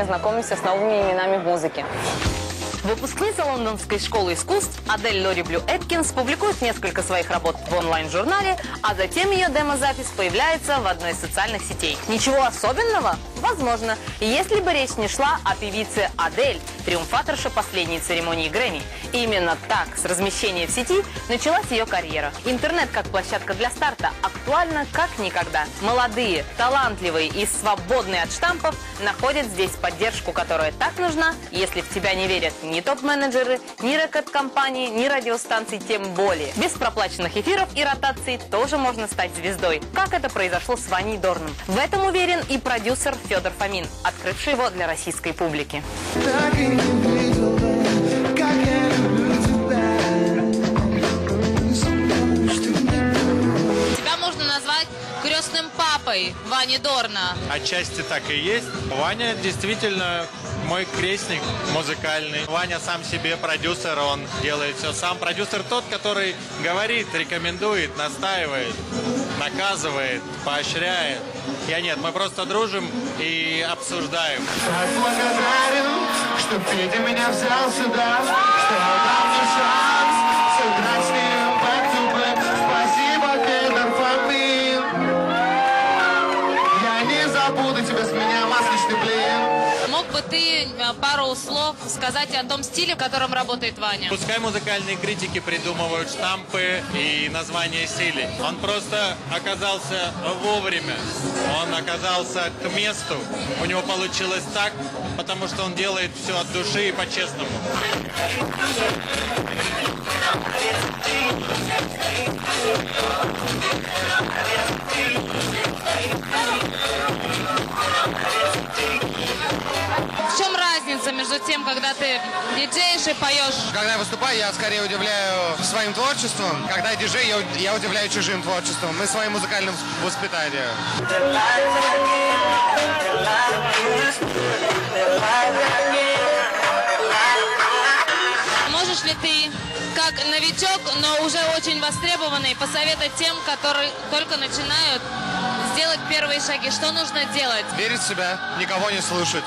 Мы знакомимся с новыми именами в музыке. Выпускница лондонской школы искусств Адель Лори Блю Эткинс публикует несколько своих работ в онлайн-журнале, а затем ее демозапись появляется в одной из социальных сетей. Ничего особенного? Возможно, если бы речь не шла о певице Адель, триумфаторше последней церемонии Грэмми. Именно так, с размещения в сети, началась ее карьера. Интернет как площадка для старта актуальна как никогда. Молодые, талантливые и свободные от штампов находят здесь поддержку, которая так нужна, если в тебя не верят ни топ-менеджеры, ни рекорд-компании, ни радиостанции, тем более. Без проплаченных эфиров и ротаций тоже можно стать звездой, как это произошло с Ваней Дорном. В этом уверен и продюсер Федор Фомин, открывший его для российской публики. Так и крестным папой Вани Дорна. Отчасти так и есть. Ваня действительно мой крестник музыкальный. Ваня сам себе продюсер, он делает все сам. Продюсер тот, который говорит, рекомендует, настаивает, наказывает, поощряет. Я нет, мы просто дружим и обсуждаем. Так благодарен, что Федя меня взял сюда, что дал мне шанс слов сказать о том стиле, в котором работает Ваня? Пускай музыкальные критики придумывают штампы и названия стилей. Он просто оказался вовремя. Он оказался к месту. У него получилось так, потому что он делает все от души и по-честному. В когда ты диджеешь и поешь? Когда я выступаю, я скорее удивляю своим творчеством. Когда я диджей, я, я удивляю чужим творчеством и своим музыкальным воспитанием. Можешь ли ты, как новичок, но уже очень востребованный, посоветовать тем, которые только начинают, сделать первые шаги? Что нужно делать? Верить в себя, никого не слушать.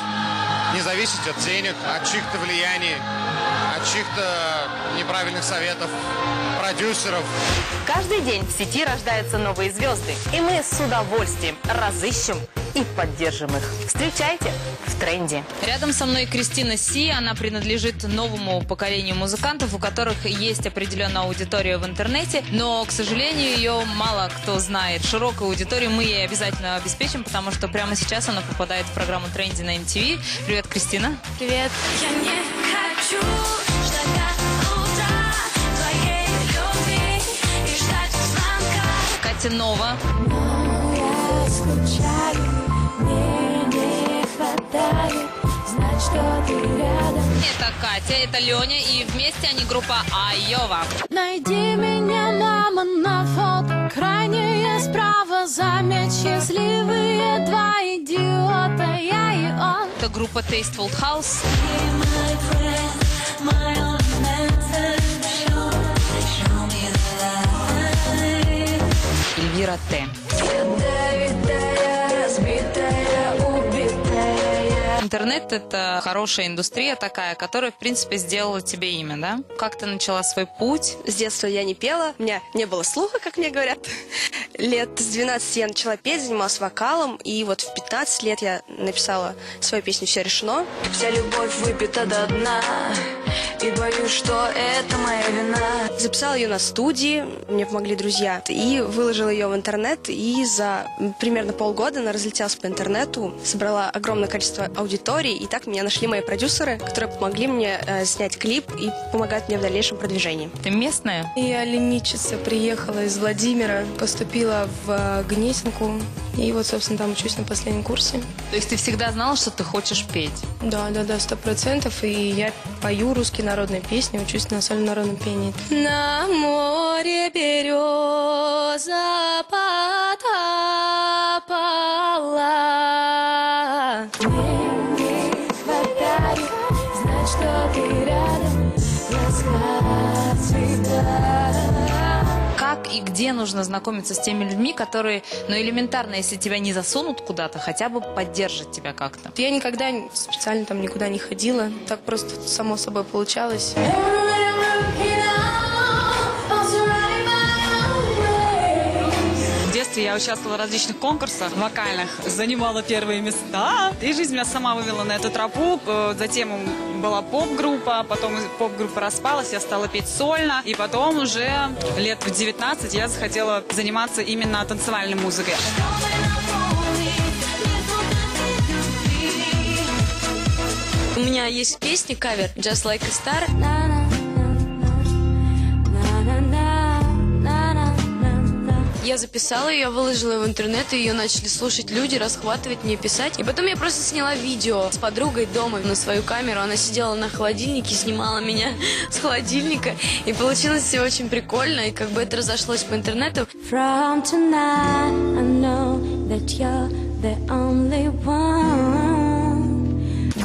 Не зависеть от денег, от чьих-то влияний, от чьих-то неправильных советов, продюсеров. Каждый день в сети рождаются новые звезды, и мы с удовольствием разыщем и поддержим их. Встречайте в тренде. Рядом со мной Кристина Си. Она принадлежит новому поколению музыкантов, у которых есть определенная аудитория в интернете, но, к сожалению, ее мало кто знает. Широкую аудиторию мы ей обязательно обеспечим, потому что прямо сейчас она попадает в программу «Тренди» на MTV. Привет, Кристина. Привет. Я не хочу. Катя Нова. Скучаю, мне не хватает знать, что ты рядом. Это Катя, это Леня, и вместе они группа Айова. Найди меня, мама, на фото Крайняя справа, заметь счастливые два идиота Я и он Это группа Tasteful House. My friend, my Show, show Эльвира Т. Интернет — это хорошая индустрия такая, которая, в принципе, сделала тебе имя, да? Как ты начала свой путь? С детства я не пела, у меня не было слуха, как мне говорят. Лет с 12 я начала петь, занималась вокалом, и вот в 15 лет я написала свою песню «Все решено». Вся любовь выпита до дна И боюсь, что это моя вина Записала ее на студии, мне помогли друзья, и выложила ее в интернет, и за примерно полгода она разлетелась по интернету, собрала огромное количество аудитории, и так меня нашли мои продюсеры, которые помогли мне э, снять клип и помогают мне в дальнейшем продвижении. Ты местная? Я лимитчица, приехала из Владимира, поступила в э, Гнесинку, и вот, собственно, там учусь на последнем курсе. То есть ты всегда знала, что ты хочешь петь? Да, да, да, сто процентов, и я пою русские народные песни, учусь на сольном народном пении. На море береза потопала. Что ты рядом Ласкать всегда Как и где нужно знакомиться с теми людьми, которые, ну, элементарно, если тебя не засунут куда-то, хотя бы поддержат тебя как-то? Я никогда специально там никуда не ходила. Так просто само собой получалось. Детстве я участвовала в различных конкурсах вокальных, занимала первые места. И жизнь меня сама вывела на эту тропу. Э, Затем была поп-группа, потом поп-группа распалась, я стала петь сольно. И потом уже лет в 19 я захотела заниматься именно танцевальной музыкой. У меня есть песня, кавер «Just Like a Star». Я записала ее, выложила в интернет, и ее начали слушать люди, расхватывать, мне писать. И потом я просто сняла видео с подругой дома на свою камеру. Она сидела на холодильнике, снимала меня с холодильника. И получилось все очень прикольно, и как бы это разошлось по интернету. From tonight, I know that you're the only one.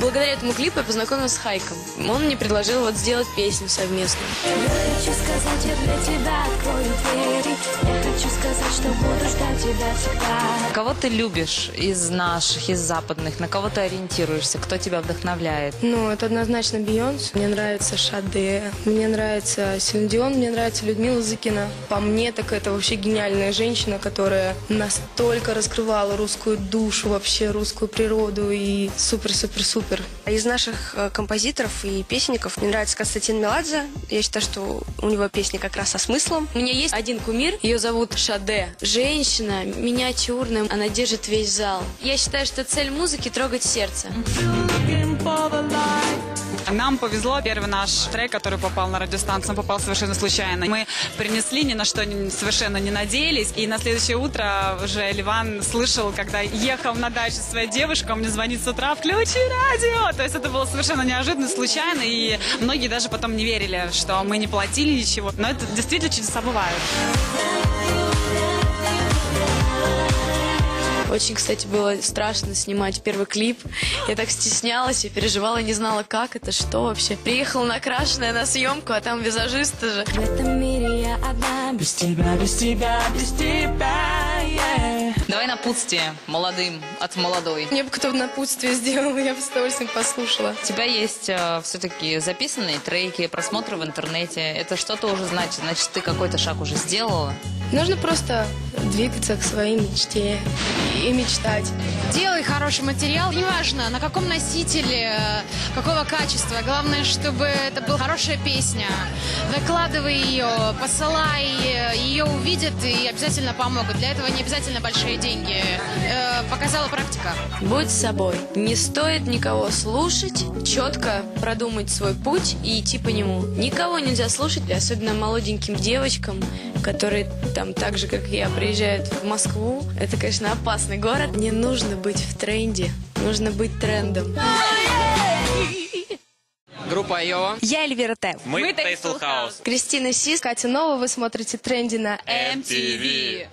Благодаря этому клипу я познакомилась с Хайком. Он мне предложил вот сделать песню совместно. Я хочу сказать, я для тебя открою двери. Я хочу сказать, что буду ждать тебя всегда. Кого ты любишь из наших, из западных? На кого ты ориентируешься? Кто тебя вдохновляет? Ну, это однозначно Бейонс. Мне нравится Шаде, мне нравится Селин Дион, мне нравится Людмила Зыкина. По мне, так это вообще гениальная женщина, которая настолько раскрывала русскую душу, вообще русскую природу и супер-супер-супер. А Из наших э, композиторов и песенников мне нравится Константин Меладзе. Я считаю, что у него песни как раз со смыслом. У меня есть один кумир, ее зовут Шаде. Женщина, миниатюрная, она держит весь зал. Я считаю, что цель музыки — трогать сердце. Нам повезло, первый наш трек, который попал на радиостанцию, он попал совершенно случайно. Мы принесли, ни на что совершенно не надеялись. И на следующее утро уже Ливан слышал, когда ехал на дачу своей девушкой, он мне звонит с утра, включи радио. То есть это было совершенно неожиданно, случайно. И многие даже потом не верили, что мы не платили ничего. Но это действительно чудеса бывают. Очень, кстати, было страшно снимать первый клип. Я так стеснялась, я переживала, не знала, как это, что вообще. Приехала накрашенная на съемку, а там визажисты же. В этом мире я одна, без тебя, без тебя, без тебя, yeah. Давай напутствие молодым от молодой. Мне бы кто-то напутствие сделал, я бы с удовольствием послушала. У тебя есть все-таки записанные треки, просмотры в интернете. Это что-то уже значит. Значит, ты какой-то шаг уже сделала. Нужно просто двигаться к своей мечте и мечтать. Делай хороший материал, неважно на каком носителе, э, какого качества. Главное, чтобы это была хорошая песня. Выкладывай ее, посылай, э, ее увидят и обязательно помогут. Для этого не обязательно большие деньги. Э, показала практика. Будь собой. Не стоит никого слушать, четко продумать свой путь и идти по нему. Никого нельзя слушать, особенно молоденьким девочкам, которые там так же, как и я, приезжают в Москву. Это, конечно, опасный город. Не нужно быть в тренде, нужно быть трендом. Группа Айова. Я Эльвира Т. Мы Тейстл Хаус. Кристина Сис, Катя Нова, вы смотрите тренди на MTV.